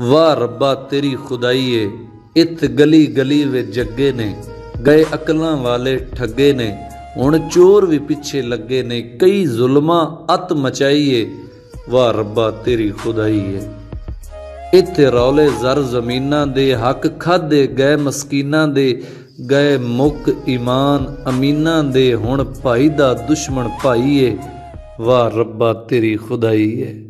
ਵਾਹ ਰੱਬਾ, ਤੇਰੀ ਖੁਦਾਈ ਏ ਇਤ ਗਲੀ ਗਲੀ ਵਿੱਚ ਜੱਗੇ ਨੇ, ਗਏ ਅਕਲਾਂ ਵਾਲੇ ਠੱਗੇ ਨੇ, ਹੁਣ ਚੋਰ ਵੀ ਪਿੱਛੇ ਲੱਗੇ ਨੇ, ਕਈ ਜ਼ੁਲਮਾਂ ਅਤ ਮਚਾਈਏ, ਵਾਹ ਰੱਬਾ, ਤੇਰੀ ਖੁਦਾਈ ਏ ਇੱਥੇ ਰੌਲੇ ਜ਼ਰ ਜ਼ਮੀਨਾਂ ਦੇ, ਹੱਕ ਖਾਦੇ ਗਏ ਮਸਕੀਨਾਂ ਦੇ, ਗਏ ਮੁੱਕ ਈਮਾਨ ਅਮੀਨਾਂ ਦੇ, ਹੁਣ ਭਾਈ ਦਾ ਦੁਸ਼ਮਣ ਭਾਈਏ, ਵਾਹ ਰੱਬਾ, ਤੇਰੀ ਖੁਦਾਈ ਏ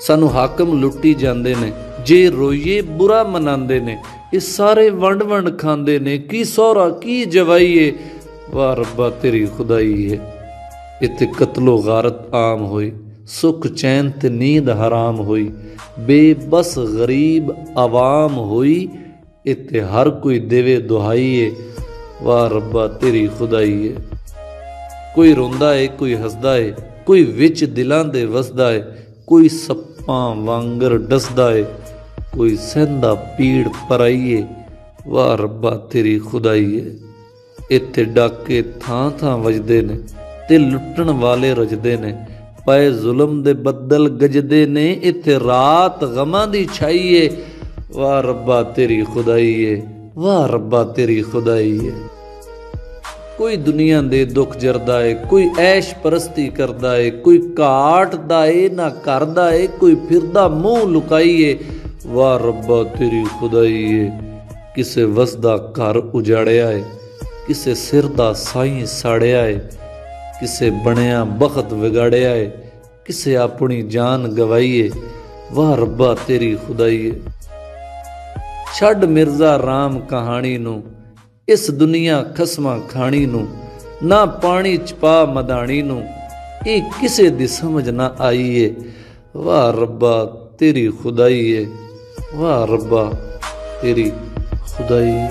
ਸਾਨੂੰ ਹਾਕਮ ਲੁੱਟੀ ਜਾਂਦੇ ਨੇ, ਜੇ ਰੋਈਏ ਬੁਰਾ ਮਨਾਉਂਦੇ ਨੇ, ਇਹ ਸਾਰੇ ਵੰਡ ਵੰਡ ਖਾਂਦੇ ਨੇ, ਕੀ ਸੋਹਰਾ, ਕੀ ਜਵਾਈਏ? ਵਾਹ ਰੱਬਾ, ਤੇਰੀ ਖੁਦਾਈ ਏ ਇੱਥੇ ਕਤਲੋ ਗਾਰਤ ਆਮ ਹੋਈ, ਸੁਖ ਚੈਨ ਤੇ ਨੀਂਦ ਹਰਾਮ ਹੋਈ, ਬੇਬਸ ਗਰੀਬ ਆਵਾਮ ਹੋਈ, ਇੱਥੇ ਹਰ ਕੋਈ ਦੇਵੇ ਦੁਹਾਈਏ। ਏ ਵਾਹ ਰੱਬਾ, ਤੇਰੀ ਖੁਦਾਈ ਹੈ। ਕੋਈ ਰੋਂਦਾ ਏ, ਕੋਈ ਹੱਸਦਾ ਏ, ਕੋਈ ਵਿੱਚ ਦਿਲਾਂ ਦੇ ਵਸਦਾ ਏ, ਕੋਈ ਸੱਪਾਂ ਵਾਂਗਰ ਡਸਦਾ ਏ। ਕੋਈ ਸਹਿੰਦਾ ਪੀੜ ਪਰਾਈਏ, ਵਾਹ ਰੱਬਾ ਤੇਰੀ ਖੁਦਾਈ ਏ। ਇੱਥੇ ਡਾਕੇ ਥਾਂ ਥਾਂ ਵੱਜਦੇ ਨੇ, ਤੇ ਲੁੱਟਣ ਵਾਲੇ ਰਜਦੇ ਨੇ। ਪਏ ਜ਼ੁਲਮ ਦੇ ਬੱਦਲ ਗਜਦੇ ਨੇ, ਇੱਥੇ ਰਾਤ ਗਮਾਂ ਦੀ ਛਾਈ ਏ। ਵਾਹ ਰੱਬਾ ਤੇਰੀ ਖੁਦਾਈ ਏ, ਵਾਹ ਰੱਬਾ ਤੇਰੀ ਖੁਦਾਈ ਏ। ਕੋਈ ਦੁਨੀਆ ਦੇ ਦੁੱਖ ਜਰਦਾ ਏ ਕੋਈ ਐਸ਼ ਪਰਸਤੀ ਕਰਦਾ ਏ ਕੋਈ ਘਾਟ ਦਾ ਏ ਨਾ ਕਰਦਾ ਏ ਕੋਈ ਫਿਰਦਾ ਮੂੰਹ ਲੁਕਾਈਏ। ਵਾਹ ਰੱਬਾ ਤੇਰੀ ਖੁਦਾਈ ਏ ਕਿਸੇ ਵਸਦਾ ਘਰ ਉਜਾੜਿਆ ਏ ਕਿਸੇ ਸਿਰ ਦਾ ਸਾਈਂ ਸਾੜਿਆ ਏ ਕਿਸੇ ਬਣਿਆ ਬਖਤ ਵਿਗਾੜਿਆ ਏ ਕਿਸੇ ਆਪਣੀ ਜਾਨ ਗਵਾਈਏ। ਵਾਹ ਰੱਬਾ ਤੇਰੀ ਖੁਦਾਈ ਏ ਛੱਡ ਮਿਰਜ਼ਾ ਰਾਮ ਕਹਾਣੀ ਨੂੰ ਇਸ ਦੁਨੀਆ ਖਸਮਾ ਖਾਣੀ ਨੂੰ, ਨਾ ਪਾਣੀ ਚ ਪਾ ਮਦਾਣੀ ਨੂੰ, ਇਹ ਕਿਸੇ ਦੀ ਸਮਝ ਨਾ ਆਈ ਏ ਵਾਹ ਰੱਬਾ, ਤੇਰੀ ਖੁਦਾਈ ਏ। ਵਾਹ ਰੱਬਾ, ਤੇਰੀ ਖੁਦਾਈ ਏ।